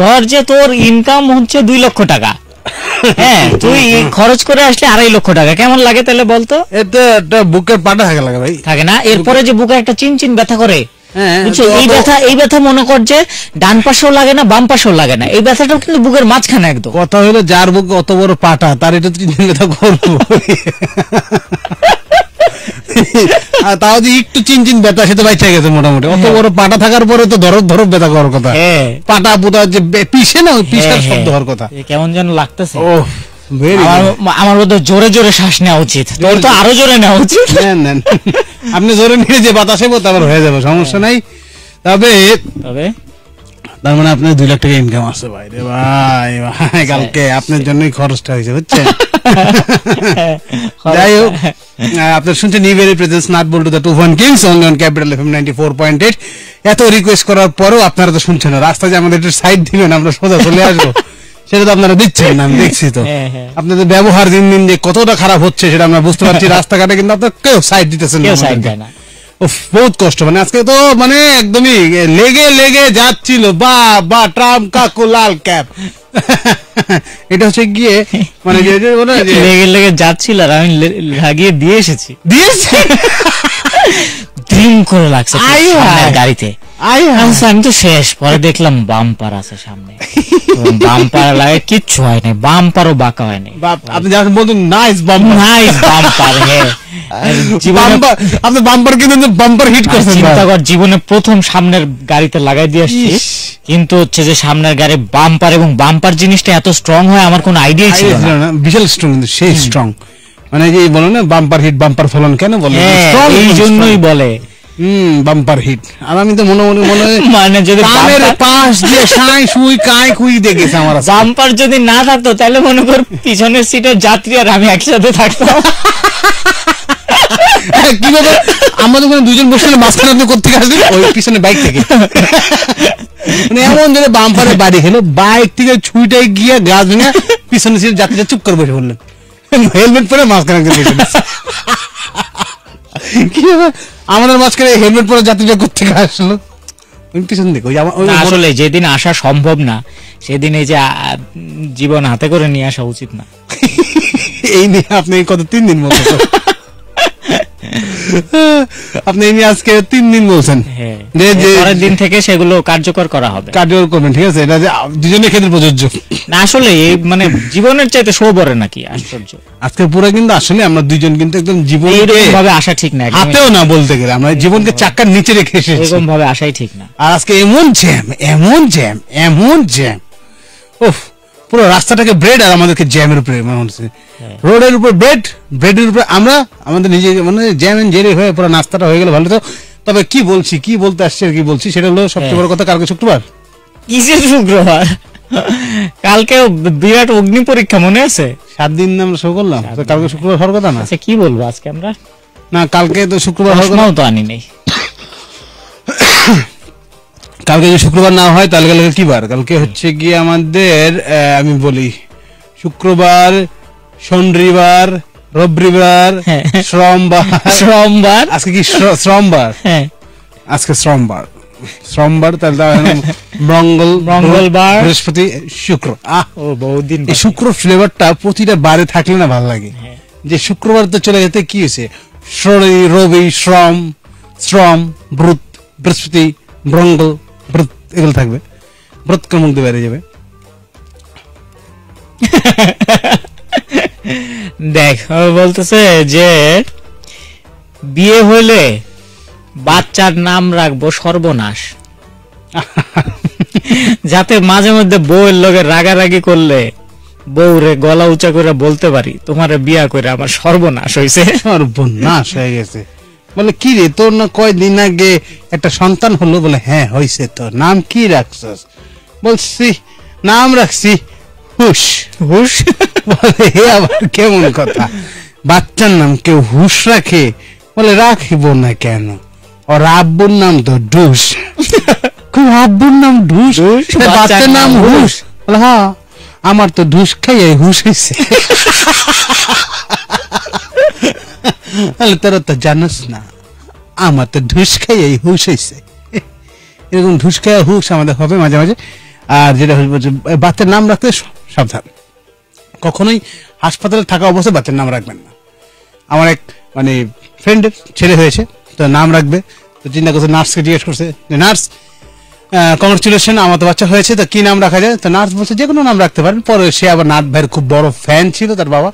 ধর যে তোর ইনকাম হচ্ছে দুই লক্ষ টাকা। হ্যাঁ তুই খরচ করে আসলে আড়াই লক্ষ টাকা। কেমন লাগে তাহলে বলতো? এটা একটা বুকের পাটা থাকে লাগে ভাই। থাকে না? এরপরে যে বুকে একটা চিন চিন ব্যথা করে। হ্যাঁ, বুঝছ? এই ব্যথা এই ব্যথা মনে কর যে ডান পাশেও লাগে না বাম পাশেও লাগে না। এই ব্যথাটাও কিন্তু বুকের মাঝখানে একদম। কথা হলো যার বুকে অত বড় পাটা তার এটা তিন দিন ব্যথা করব। তাও যে একটু চিন চিন ব্যথা সেটা বাইচা গেছে মোটামুটি। অত বড় পাটা থাকার পরে তো ধরো ধরো ব্যথা করার কথা। হ্যাঁ। পাটা পুতা যে পিষে না পিসার হ্যাঁ, শব্দ হ্যাঁ। হওয়ার কথা। কেমন যেন লাগতেছে। ও আমার বোধ জোরে জোরে শ্বাস নেওয়া উচিত। তোর তো আরও জোরে নেওয়া উচিত। আপনি জোরে নিয়ে যে বাতাসে আবার হয়ে যাবে সমস্যা নাই। তবে তবে? তার মানে আপনার দুই লাখ টাকা ইনকাম আছে ভাই রে ভাই ভাই কালকে আপনার জন্যই খরচটা হয়েছে বুঝছেন? যাই হোক আপনার শুনছেন ইভেরি presence nut ball to the two one kings only on Capital FM ninety four point eight এত রিকোয়েস্ট করার পরেও আপনারা তো শুনছেন না। রাস্তায় যে আমাদের একটু সাইড দিবেন আমরা সোজা চলে আসব। সেটা তো আপনারা দিচ্ছেন আমি দেখছি তো। হ্যাঁ, হ্যাঁ। আপনাদের ব্যবহার দিন দিন যে কতটা খারাপ হচ্ছে সেটা আমরা বুঝতে পারছি। রাস্তাঘাটে কিন্তু আপনার কেউ সাইড দিতেছেন না সাইড। দেয় না। বহুত কষ্ট। মানে আজকে তো মানে একদমই লেগে লেগে যাচ্ছিল। বা বা ট্রাম্প কাকু লাল ক্যাপ এটা হচ্ছে গিয়ে মানে যে যে বলে যে লেগে লেগে যাচ্ছিল আর আমি লাগিয়ে দিয়ে এসেছি। দিয়েছি ড্রিম করে লাগছে। গাড়িতে। আই আচ্ছা, আমি তো শেষ পরে দেখলাম বাম্পার আছে সামনে। বাম্পার লাগে কিচ্ছু হয় বাম্পারও বাঁকা হয় আপনি যখন নাইস বাম্পার। নাইস বাম্পার হ্যাঁ আপনি বাম্পার কিন্তু বাম্পার হিট করছেন চিন্তা কর জীবনে প্রথম সামনের গাড়িতে লাগাই দিয়ে আসছি। কিন্তু হচ্ছে যে সামনের গাড়ি বাম্পার এবং বাম্পার জিনিসটা এত স্ট্রং হয় আমার কোনো আইডিয়া ছিল না, বিশাল স্ট্রং কিন্তু সেই স্ট্রং মানে যে বলো না বাম্পার হিট বাম্পার ফলন কেন বলে? হ্যাঁ, এই জন্যই বলে। হুম বাম্পার হিট আর আমি তো মনে মনে মনে হয় মানে যদি বাম্পার- পাশ দিয়ে সাই সুই কাই কুই দেখেছে আমার বাম্পার যদি না থাকতো তাহলে মনে কর পিছনের সিটের যাত্রী আর আমি একসাথে থাকতাম। কীভাবে আমাদের ওখানে দুজন বসলে মাঝখানে আপনি কোথেকে আসলেন? ওই পিছনে বাইক থেকে। মানে এমন যদি বাম্পারে বাড়ি খেলো বাইক থেকে ছুইটাই গিয়ে গাছ ভেঙে পিছনে সিট যাত্রীরা চুপ করে বসে বললেন হেলমেট পরে মাঝখানে কি ব্যাপার? আমাদের মাঝখানে হেলমেট পরে যাত্রীরা করতে আসলো? পিছন দিকে ওই আসলে যেদিন আসা সম্ভব না সেদিন এই যে জীবন হাতে করে নিয়ে আসা উচিত না। এই নিয়ে আপনি কত তিন দিন বলছেন আপনি এই নিয়ে আজকে তিন দিন বলছেন। হ্যাঁ। যে যে পরের দিন থেকে সেগুলো কার্যকর করা হবে। কার্যকর করবেন ঠিক আছে? এটা যে দুজনের ক্ষেত্রে প্রযোজ্য। না আসলে এই মানে জীবনের চাইতে শো বড় নাকি আশ্চর্য। আজকে পুরো কিন্তু আসলে আমরা দুইজন কিন্তু একদম এইরকম ভাবে আসা ঠিক না। হাতেও না। বলতে গেলে। আমরা জীবনকে চাক্কার নিচে রেখে এসেছি। এরকম ভাবে আসাই ঠিক না। আর আজকে এমন জ্যাম এমন জ্যাম এমন জ্যাম। উফ পুরো রাস্তাটাকে ব্রেড আর আমাদেরকে জ্যামের উপরে মনে হচ্ছে। হ্যাঁ। রোডের উপর ব্রেড ব্রেডের উপরে আমরা আমাদের নিজে মানে জ্যাম এন্ড জেরে হয়ে পুরো নাস্তাটা হয়ে গেলে ভালো তো। তবে কি বলছি কি বলতে আসছে কি বলছি সেটা হলো সবচেয়ে বড় কথা কালকে শুক্রবার। কিসের শুক্রবার? কালকে বিরাট অগ্নি পরীক্ষা মনে আছে? সাত দিন আমরা শো করলাম তো কালকে শুক্রবার হওয়ার কথা না? আচ্ছা কি বলব আজকে আমরা? না কালকে তো শুক্রবার হওয়ার কথা তো আনি নেই। কালকে যদি শুক্রবার না হয় তাহলে কালকে কি বার? কালকে হচ্ছে গিয়ে আমাদের আমি বলি শুক্রবার শনিবার রবিবার হ্যাঁ। শ্রমবার সোমবার। আজকে কি শ্র- শ্রমবার হ্যাঁ। আজকে শ্রমবার শ্রমবার তাহলে মঙ্গল মঙ্গলবার। বৃহস্পতি শুক্র। আহ ও বহুত দিন এই শুক্র ফ্লেভারটা প্রতিটা বারে থাকলে না ভালো লাগে। যে শুক্রবার তো চলে যেতে কি হয়েছে? শনি রবি শ্রম শ্রম ব্রুত বৃহস্পতি মঙ্গল এগুলো থাকবে। ব্রত মুখ দিয়ে বেরিয়ে যাবে। দেখ বলতেছে যে বিয়ে হইলে বাচ্চার নাম রাখব সর্বনাশ। যাতে মাঝে মধ্যে বউয়ের লগে রাগারাগি করলে বউরে গলা উঁচা করে বলতে পারি তোমারে বিয়া করে আমার সর্বনাশ হইছে। সর্বনাশ হয়ে গেছে। বলে কি রে তোর না কয়দিন আগে একটা সন্তান হলো? বলে হ্যাঁ হয়েছে তো নাম কি রাখছস? বলছি নাম রাখছি হুশ। হুশ? বলে হে আবার কেমন কথা? বাচ্চার নাম কেউ হুশ রাখে? বলে রাখিব না কেন? ওর আব্বুর নাম তো ডুস কই আব্বুর নাম ডুস ডুস, বাচ্চার নাম হুশ? বলে হ্যাঁ আমার তো ঢুস খাইয়ে হুশ হয়েছে তাহলে তোরা তো জানোস না, আমার তো ঢুস খাইয়ে হুশ হয়েছে এরকম ঢুস খাইয়া হুশ আমাদের হবে মাঝে মাঝে। আর যেটা হচ্ছে বাচ্চার নাম রাখতে সাবধান। কখনোই হাসপাতালে থাকা অবস্থায় বাচ্চার নাম রাখবেন না। আমার এক মানে ফ্রেন্ডের ছেলে হয়েছে তো নাম রাখবে। তো চিন্তা করছে, নার্সকে জিজ্ঞেস করছে, যে, নার্স কংগ্রেচুলেশন আমার তো বাচ্চা হয়েছে, তো কী নাম রাখা যায়? তো নার্স বলছে, যে কোনো নাম রাখতে পারেন। পরে সে আবার নাট ভাইয়ের খুব বড় ফ্যান ছিল, তার বাবা।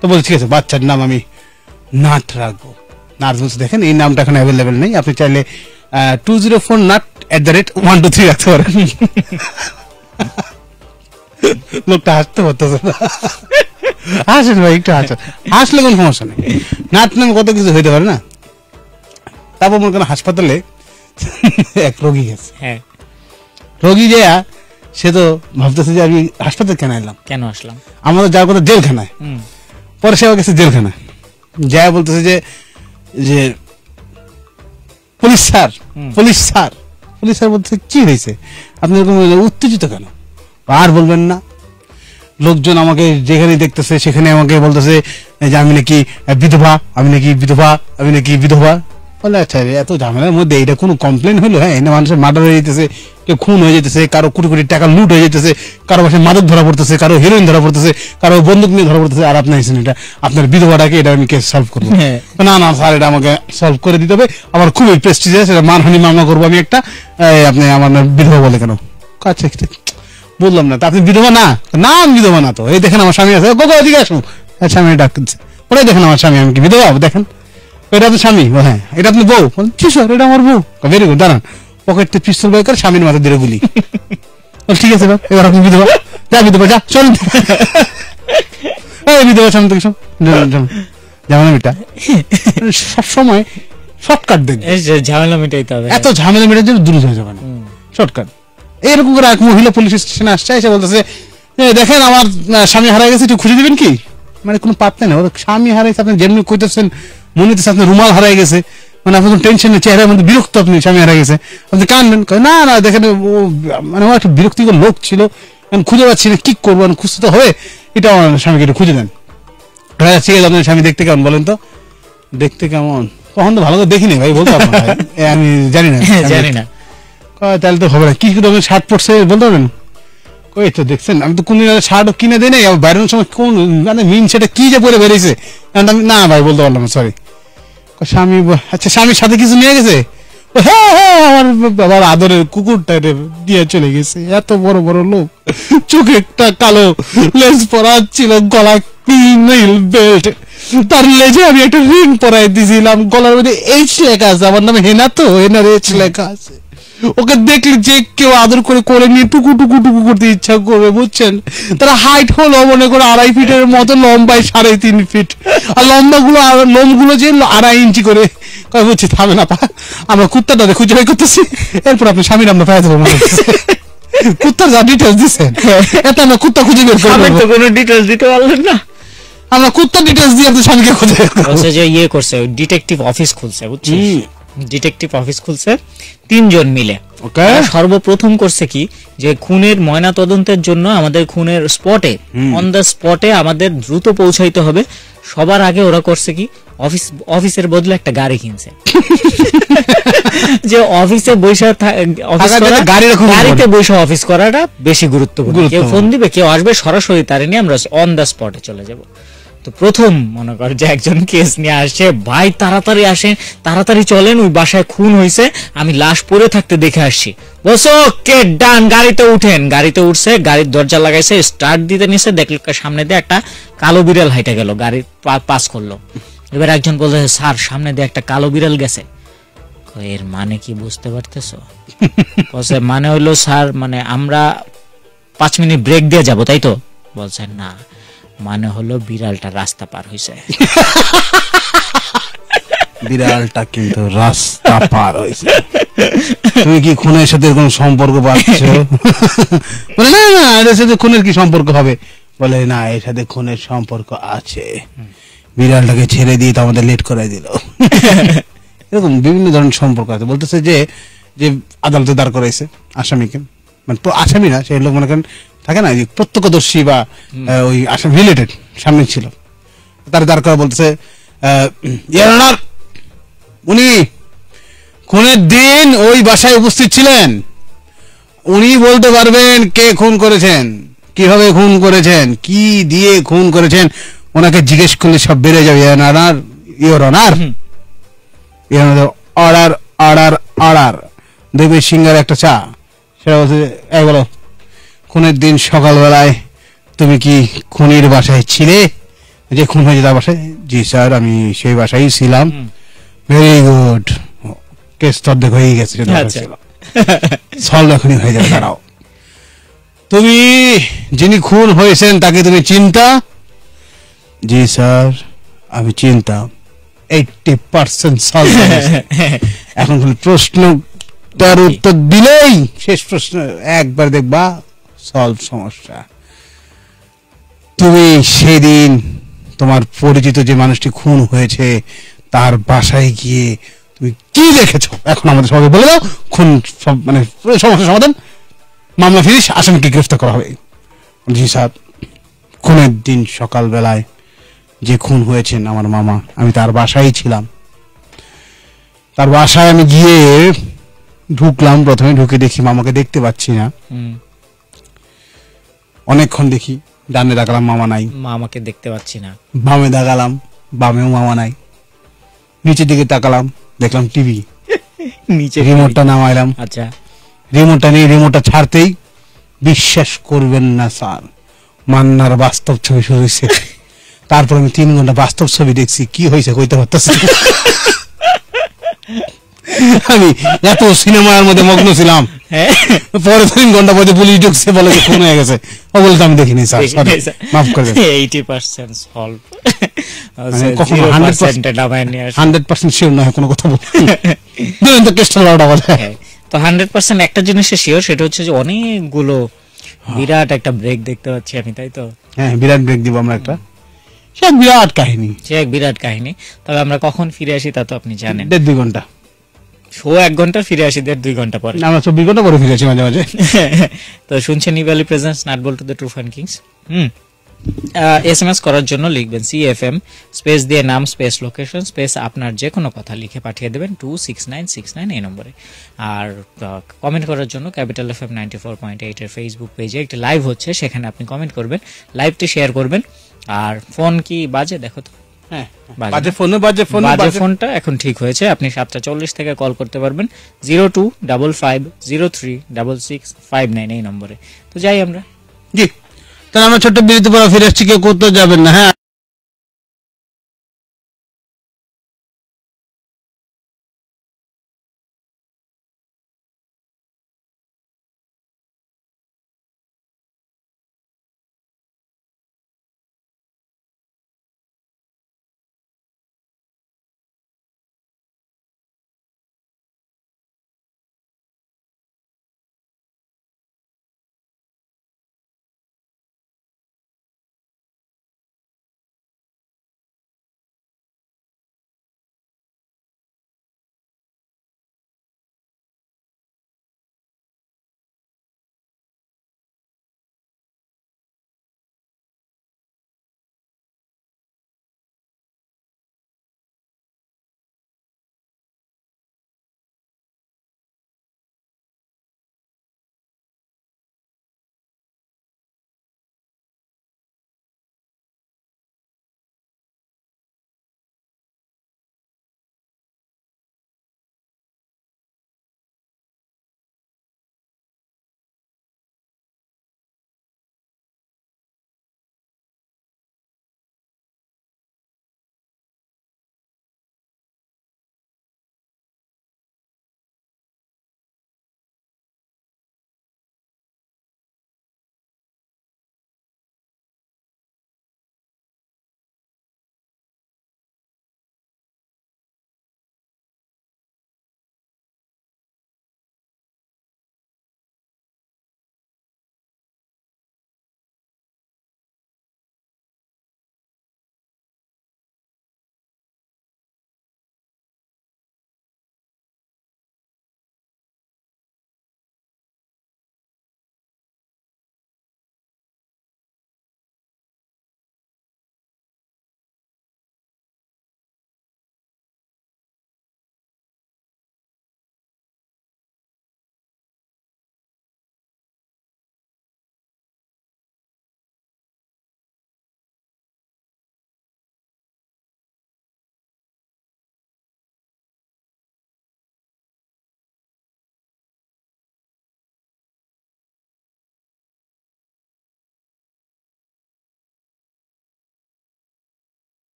তো বলছে, ঠিক আছে, বাচ্চার নাম আমি নাট রাখব নার্স বলছে দেখেন এই নামটা এখন অ্যাভেলেবেল নেই। আপনি চাইলে two zero four nut at the rate one two three রাখতে পারেন। লোকটা হাসতে পারতেছে না। হাসেন ভাই একটু হাসেন। হাসলে কোনো সমস্যা নেই। নাট নাম কত কিছু হইতে পারে না? তারপর মনে করেন হাসপাতালে এক রোগী গেছে। হ্যাঁ। রোগী যে সে তো ভাবতেছে যে আমি হাসপাতালে কেন এলাম? কেন আসলাম? আমাদের যাওয়ার কথা জেলখানায়। পরে সে গেছে জেলখানায়। যা বলতেছে যে যে police sir police sir police sir বলতেছে কি হয়েছে? আপনি এরকম উত্তেজিত কেন? আর বলবেন না। লোকজন আমাকে যেখানে দেখতেছে সেখানে আমাকে বলতেছে যে আমি নাকি বিধবা আমি নাকি বিধবা আমি নাকি বিধবা। বলে আচ্ছা এত ঝামেলার মধ্যে এটা কোনো কমপ্লেন হলো হ্যাঁ এনে মানুষের মার্ডার হয়ে যেতেছে কেউ খুন হয়ে যেতেছে কারও কোটি কোটি টাকা লুট হয়ে যেতেছে কারও বাসায় মাদক ধরা পড়তেছে কারও হিরোইন ধরা পড়তেছে কারও বন্দুক নিয়ে ধরা পড়তেছে আর আপনার এসেছেন এটা। আপনার বিধবাটাকে এটা আমি কেস সলভ করব। হ্যাঁ। না না স্যার এটা আমাকে সলভ করে দিতে হবে। আমার খুবই প্রেস্টিজিয়াস এটা মানহানি মামলা করব আমি একটা। আপনি আমার বিধবা বলে কেন? আচ্ছা। বললাম না তা আপনি বিধবা না? না আমি বিধবা না তো। এই দেখেন আমার স্বামী আছে। গোগো এদিকে আসুন। স্বামী ডাকছে ওরাই দেখেন আমার স্বামী আমি কি বিধবা? দেখেন। এটা আপনার স্বামী হ্যাঁ এটা আপনি বউ? জি স্যার এটা আমার বউ। ভেরি গুড দাঁড়ান। পকেট পিস্তল বের করে স্বামীর মাথা দিয়ে গুলি ঠিক আছে বাপ, এবার আপনি বিধবা যা বিধবা যা চল। বিধবা সামনে থেকে সব সময় শর্টকাট দেন। ঝামেলা মিটাইতে হবে। এত ঝামেলা মেটার জন্য দূর হয়ে যাবে না। শর্টকাট এরকম করে এক মহিলা পুলিশ স্টেশনে আসছে এসে বলতেছে দেখেন আমার স্বামী হারা গেছে একটু খুঁজে দিবেন কি? মানে কোনো পাত্তা নেই। ওর স্বামী হারাইছে আপনি যেমনি কইতেছেন মনে হচ্ছে আপনার রুমাল হারাই গেছে। মানে আপনার টেনশনের চেহারার মধ্যে বিরক্ত আপনি স্বামী হারাই গেছে। আপনি কানবেন কয়, না না দেখেন ও মানে ও একটা বিরক্তিকর লোক ছিল। আমি খুঁজে পাচ্ছি না কি করব আমি খুঁজতে তো হবে। এটা আমার স্বামীকে একটু খুঁজে দেন। রাজা ঠিক আছে আপনার স্বামী দেখতে কেমন বলেন তো? দেখতে কেমন? তখন তো ভালো করে দেখিনি ভাই বলতে আমি জানি না। জানি না। তাহলে তো হবে না। কি রকমের শার্ট পরছে বলতে পারবেন? ওই তো দেখছেন আমি তো কোনদিন শার্ট কিনে দেই নাই। আবার বাইরের সময় কোন মানে মিন সেটা কি যে পরে বেরিয়েছে? আমি না ভাই বলতে পারলাম সরি স্বামী আচ্ছা স্বামীর সাথে কিছু নিয়ে গেছে? হ্যাঁ হ্যাঁ আমার আদরের কুকুরটা দিয়ে চলে গেছে। এত বড় বড় লোক। চোখে একটা কালো, লেজ পরা ছিল গলায় নীল বেল্ট তার লেজে আমি একটা রিং পরাই দিয়েছিলাম গলার মধ্যে এইচ লেখা আছে, আমার নামে হেনা তো, হেনার এইচ লেখা আছে। ওকে দেখলে যে কেউ আদর করে করে নিয়ে টুকু টুকু টুকু করতে ইচ্ছা করবে বুঝছেন? তারা হাইট হলো মনে করে আড়াই ফিটের মতো লম্বায় সাড়ে তিন ফিট। আর লম্বা গুলো লোমগুলো যে আড়াই ইঞ্চি করে। কয় বলছি থামে না পা। আমরা কুত্তাটা খুঁজে বাই করতেছি। এরপর আপনি স্বামীর আমরা পাই দেবো মনে কুত্তার যা ডিটেলস দিচ্ছেন এত আমরা কুত্তা খুঁজে বের করে আমি তো কোনো ডিটেলস দিতে পারলেন না। আমরা কুত্তা ডিটেলস দিয়ে আপনার স্বামীকে খুঁজে বের করব। যে ইয়ে করছে ডিটেকটিভ অফিস খুলছে বুঝছিস। ডিটেকটিভ অফিস খুলছে। তিনজন মিলে। ওকে সর্বপ্রথম করছে কি? যে খুনের ময়না তদন্তের জন্য আমাদের খুনের স্পটে অন দ্য স্পটে আমাদের দ্রুত পৌঁছাইতে হবে। সবার আগে ওরা করছে কি? অফিস অফিসের বদলে একটা গাড়ি কিনছে। যে অফিসে বৈশা অফিস গাড়িতে বসে অফিস করাটা বেশি গুরুত্বপূর্ণ। কেউ ফোন দিবে কেউ আসবে সরাসরি তারে নিয়ে আমরা অন দ্য স্পটে চলে যাব। তো প্রথম মনে কর যে একজন কেস নিয়ে আসে, ভাই তাড়াতাড়ি আসেন, তাড়াতাড়ি চলেন, ওই বাসায় খুন হয়েছে আমি লাশ পড়ে থাকতে দেখে আসছি। বসো, কে ডান, গাড়িতে উঠেন। গাড়িতে উঠছে, গাড়ির দরজা লাগাইছে স্টার্ট দিতে নিছে, দেখল সামনে দিয়ে একটা কালো বিড়াল হাইটে গেল, গাড়ি পাস করল। এবার একজন বলছে স্যার, সামনে দিয়ে একটা কালো বিড়াল গেছে। এর মানে কি বুঝতে পারতেছো? মানে হইল, স্যার মানে আমরা পাঁচ মিনিট ব্রেক দিয়ে যাব, তাই তো? বলছেন না। মানে হলো বিড়ালটা রাস্তা পার হয়েছে বিড়ালটা কিন্তু রাস্তা পার হয়েছে তুমি কি খুনের সাথে কোনো সম্পর্ক পাচ্ছ? বলে, না না এর সাথে খুনের কি সম্পর্ক হবে? বলে, না, এর সাথে খুনের সম্পর্ক আছে। বিড়ালটাকে ছেড়ে দিয়ে তো আমাদের লেট করে দিল। এরকম বিভিন্ন ধরনের সম্পর্ক আছে। বলতেছে যে যে আদালতে দাঁড় করাইছে, আসামিকে। মানে আসামি না সেই লোক মনে করেন থাকে না যে প্রত্যক্ষদর্শী বা ওই আসাম রিলেটেড সামনে ছিল। তার দাঁড় করা বলতেছে আহ, উনি খুনের দিন ওই বাসায় উপস্থিত ছিলেন। উনি বলতে পারবেন কে খুন করেছেন কীভাবে খুন করেছেন কি দিয়ে খুন করেছেন ওনাকে জিজ্ঞেস করলে সব বেড়ে যাবে honour your honour. Order order order দেবের সিঙ্গার একটা চা সেটা বলছে বলো। খুনের দিন সকালবেলায় তুমি কি খুনির বাসায় ছিলে? যে খুন হয়েছে তার বাসায়? জি স্যার আমি সেই বাসায় ছিলাম। ভেরি গুড কেস তর্ধেক হয়ে গেছে সেটা আচ্ছা। সলভ এখনই হয়ে যাবে দাঁড়াও। তুমি যিনি খুন হয়েছেন তাকে তুমি চিন্তা? জি স্যার আমি চিনতাম এইটটি পার্সেন্ট সলভ এখন প্রশ্ন তার উত্তর দিলেই শেষ প্রশ্ন একবার দেখবা সলভ সমস্যা। তুমি সেদিন তোমার পরিচিত যে মানুষটি খুন হয়েছে, তার বাসায় গিয়ে তুমি কি দেখেছ? এখন আমাদের সবাই বলে দাও, খুন সব মানে সমস্যার সমাধান। মামলা ফিরিস, আসামিকে গ্রেফতার করা হবে। জি স্যার, খুনের দিন সকালবেলায় যে খুন হয়েছেন আমার মামা, আমি তার বাসায় ছিলাম। তার বাসায় আমি গিয়ে ঢুকলাম, প্রথমে ঢুকে দেখি মামাকে দেখতে পাচ্ছি না। অনেকক্ষণ দেখি ডানে তাকালাম মামা নাই। মা আমাকে দেখতে পাচ্ছি না। বামে তাকালাম বামেও মামা নাই। নিচের দিকে তাকালাম দেখলাম টিভি। নিচে রিমোটটা নামাইলাম। আচ্ছা। রিমোটটা নিয়ে রিমোটটা ছাড়তেই বিশ্বাস করবেন না স্যার। মান্নার বাস্তব ছবি শুরু হয়েছে তারপর আমি তিন ঘণ্টা বাস্তব ছবি দেখছি কি হয়েছে কইতে পারতেছি। আমি এত সিনেমার মধ্যে মগ্ন ছিলাম। হ্যাঁ। পরে তিন ঘণ্টা পরে পুলিশ ঢুকছে বলে যে খুন হয়ে গেছে। ও বলতে আমি দেখিনি স্যার মাফ করে দেন। এইটি পার্সেন্ট সলভ মানে কখনো 100% নামায় নিয়ে আসে। হান্ড্রেড পার্সেন্ট শিওর নয় কোনো কথা বলতে ধরেন তো কেসটা বারোটা বলে। হ্যাঁ, তো হান্ড্রেড পার্সেন্ট একটা জিনিসে শিওর সেটা হচ্ছে যে অনেকগুলো বিরাট একটা ব্রেক দেখতে পাচ্ছি আমি তাই তো? হ্যাঁ বিরাট ব্রেক দিব আমরা একটা। সে এক বিরাট কাহিনী। সে এক বিরাট কাহিনী। তবে আমরা কখন ফিরে আসি তা তো আপনি জানেন। দেড় দুই ঘণ্টা। শো এক ঘণ্টা ফিরে আসি দেড় দুই ঘণ্টা পরে। আমরা চব্বিশ ঘণ্টা পরে ফিরেছি মাঝে মাঝে। তো শুনছেন Evaly presents nut ball to the true fun kings hmm. S M S করার জন্য লিখবেন সি এফ এম স্পেস দিয়ে নাম স্পেস লোকেশন স্পেস আপনার যে কোনো কথা লিখে পাঠিয়ে দেবেন two six nine six nine এই নম্বরে। আর কমেন্ট করার জন্য capital F M ninety four point এইটের ফেসবুক পেজে একটি লাইভ হচ্ছে সেখানে আপনি কমেন্ট করবেন লাইভটি শেয়ার করবেন। আর ফোন কি বাজে দেখো তো। বাজে। বাজে ফোনে বাজে ফোন বাজে বাজে ফোনটা এখন ঠিক হয়েছে। আপনি সাতটা চল্লিশ থেকে কল করতে পারবেন। Zero two double five zero three double six five nine এই নম্বরে। তো যাই আমরা। জি। তাহলে আমরা ছোট্ট বিরতি পরে ফিরে আসছি। কেউ করতে যাবেন না। হ্যাঁ।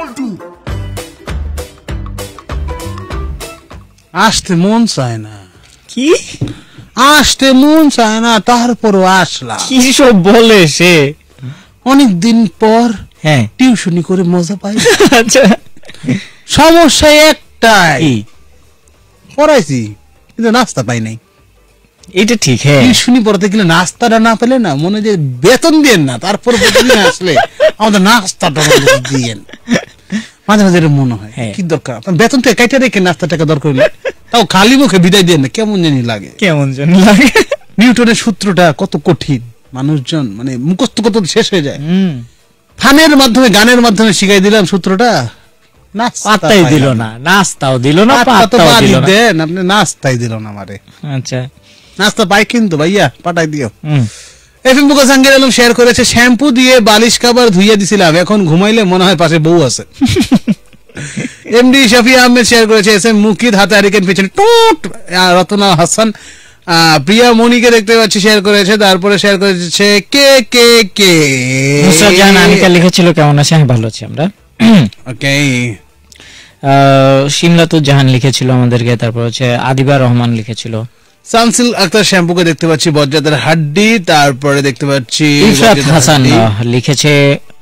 Boldu. আসতে মন চায় না। কি? আসতে মন চায় না তারপরও আসলাম। কি সব বলে সে? অনেক দিন পর হ্যাঁ। টিউশনি করে মজা পাই। আচ্ছা। সমস্যা একটাই। পড়াইছি কিন্তু নাস্তা পাই নাই। এটা ঠিক হ্যাঁ। টিউশনি পড়াতে গেলে নাস্তাটা না পেলে না মনে যে বেতন দিয়েন না তারপর আসলে আমাদের নাস্তাটা দিয়েন। মাঝে মাঝে মনে হয় হ্যাঁ। কি দরকার? আপনার কাইটা রেখে নাস্তা টাকা দরকার হলে তাও খালি মুখে বিদায় দেন না কেমন জানি লাগে। কেমন যেন লাগে। নিউটনের সূত্রটা কত কঠিন মানুষজন মানে মুখস্থ কত শেষ হয়ে যায়। হুম। ফানের মাধ্যমে গানের মাধ্যমে শিখাই দিলাম সূত্রটা পাত্তাই দিল না নাস্তাও দিল না পাত্তা পাত্তাও দিল না। দেন আপনি নাস্তাই দিল না আমারে। আচ্ছা। নাস্তা পাই কিন্তু ভাইয়া পাঠাই দিও। এফএম বুকা জাহাঙ্গীর আলম শেয়ার করেছে শ্যাম্পু দিয়ে বালিশ কাবার ধুইয়া দিছিলাম এখন ঘুমাইলে মনে হয় পাশে বউ আছে। এমডি শফি আহমেদ শেয়ার করেছে এস এম মুকিদ হাতে হারিকেন পেছনে টুট! রতনা হাসান প্রিয়া মনিকে দেখতে পাচ্ছি শেয়ার করেছে তারপরে শেয়ার করেছে কে কে কে? নুসরাত জাহান আনিকা লিখেছিল কেমন আছে? আমি ভালো আছি আমরা। ওকে সিমলাতুর জাহান লিখেছিল আমাদেরকে তারপর হচ্ছে আদিবা রহমান লিখেছিল। সানসিল আক্তার শ্যাম্পুকে দেখতে পাচ্ছি বজ্জাতের হাড্ডি তারপরে দেখতে পাচ্ছি ইফরাত হাসান লিখেছে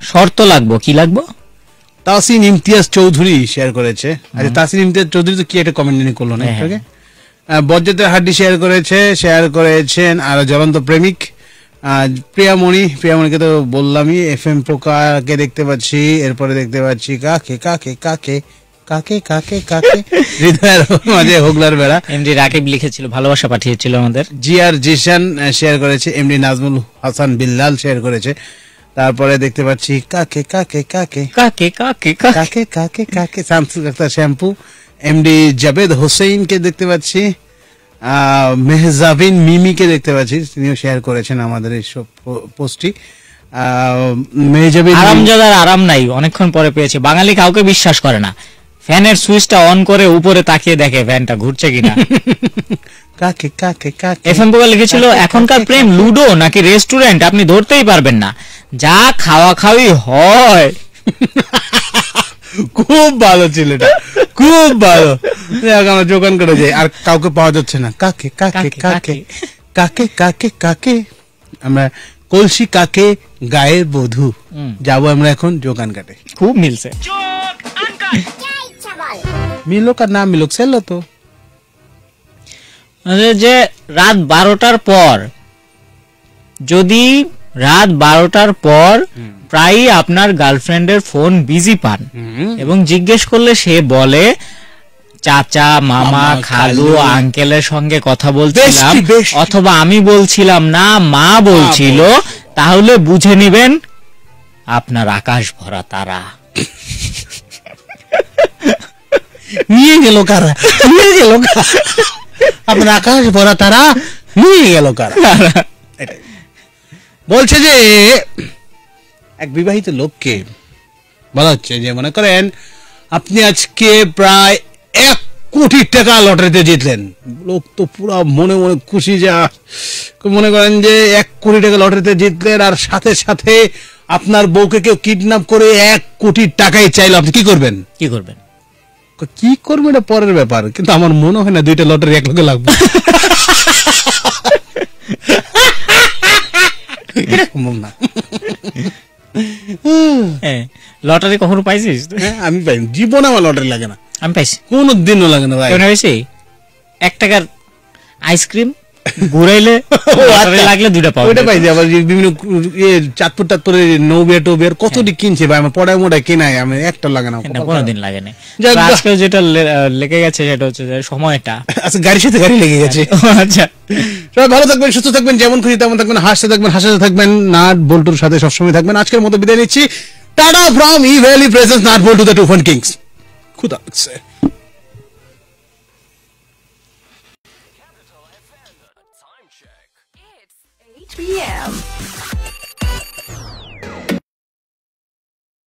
শর্ত লাগবো কি লাগবো? তাসিন ইমতিয়াজ চৌধুরী শেয়ার করেছে। আচ্ছা তাসিন ইমতিয়াজ চৌধুরী তো কি একটা কমেন্ট জানি করল না হ্যাঁ? আহ, বজ্জাতের হাড্ডি শেয়ার করেছে শেয়ার করেছেন আর জ্বলন্ত প্রেমিক প্রিয়ামণি। প্রিয়ামণিকে তো বললামই এফ এম পোকাকে দেখতে পাচ্ছি এরপরে দেখতে পাচ্ছি কাকে কাকে কাকে। কাকে কাকে কাকে? হৃদয়ের মাঝে হোগলার বেড়া। এমডি রাকিব লিখেছিল ভালোবাসা পাঠিয়েছিল আমাদের। জি আর জিশান শেয়ার করেছে এমডি নাজমুল হাসান বিল্লাল শেয়ার করেছে। তারপরে দেখতে পাচ্ছি কাকে কাকে কাকে? কাকে কাকে কাকে? কাকে কাকে শামসুল আক্তার শ্যাম্পু। এমডি জাবেদ হোসেইনকে দেখতে পাচ্ছি। আহ, মেহজাবিন মিমিকে দেখতে পাচ্ছি তিনিও শেয়ার করেছেন আমাদের এই পোস্টটি। আহ, মেহজাবিন মিমি- আরামজাদার আরাম নাই অনেকক্ষণ পরে পেয়েছে। বাঙালি কাউকে বিশ্বাস করে না। ফ্যানের সুইচটা অন করে উপরে তাকিয়ে দেখে ফ্যানটা ঘুরছে কিনা। কাকে কাকে কাকে? এফ এম লিখেছিল এখনকার প্রেম লুডো নাকি রেস্টুরেন্ট? আপনি ধরতেই পারবেন না। যা খাওয়া খাওয়ি হয়। খুব ভালো ছিল এটা খুব ভালো। আমরা দোকান করে যাই আর কাউকে পাওয়া যাচ্ছে না। কাকে কাকে কাকে, কাকে? কাকে? কাকে কাকে আমরা কলসি কাকে গায়ের বধূ। যাব আমরা এখন যোগান কাটে খুব মিলছে। মিলুক আর না মিলুক সেলো তো মানে যে রাত বারোটার পর যদি রাত বারোটার পর প্রায়ই আপনার গার্লফ্রেন্ডের ফোন বিজি পান এবং জিজ্ঞেস করলে সে বলে চাচা মামা খালু আঙ্কেলের সঙ্গে কথা বলছিলাম। অথবা আমি বলছিলাম না মা বলছিল। তাহলে বুঝে নিবেন আপনার আকাশ ভরা তারা। নিয়ে গেল কারা? নিয়ে গেল আপনার আকাশ ভরা তারা নিয়ে গেল কারা? বলছে যে এক বিবাহিত লোককে বলা হচ্ছে যে মনে করেন আপনি আজকে প্রায় এক কোটি টাকা লটারিতে জিতলেন। লোক তো পুরো মনে মনে খুশি যা মনে করেন যে এক কোটি টাকা লটারিতে জিতলেন আর সাথে সাথে আপনার বউকে কেউ কিডন্যাপ করে এক কোটি টাকাই চাইলো। আপনি কি করবেন? কি করবেন? কি করব এটা পরের ব্যাপার? কিন্তু আমার মনে হয় না দুইটা লটারি এক লোকে লাগবে। এটা সম্ভব না। লটারি কখনো পাইছিস? হ্যাঁ, আমি পাই। জীবন আমার লটারি লাগে না। আমি পাইছি। কোনো দিনও লাগে না ভাই। হয়েছে এক টাকার আইসক্রিম ঘুরাইলে লটারি লাগলে পাওয়া ওইটা যায়। পাইছি আবার বিভিন্ন কু- ইয়ে চাঁদপুর টাতপুরে নৌবিয়া টোবিয়ার কতটি কিনছে ভাই? আমার পড়ায় মোড়ায় কেনাই আমি একটা লাগে না। কোনোদিন লাগে না। আজকেও যেটা লেগে গেছে সেটা হচ্ছে সময়টা। আচ্ছা গাড়ির সাথে গাড়ি লেগে গেছে। আচ্ছা। সবাই ভালো থাকবেন সুস্থ থাকবেন যেমন খুশি তেমন থাকবেন হাসতে থাকবেন হাসাতে থাকবেন নাট বল্টুর সাথে সবসময় থাকবেন। আজকের মতো বিদায় নিচ্ছি। Tata from Evaly presents nut bolt to the two fun kings. খুদা p.m.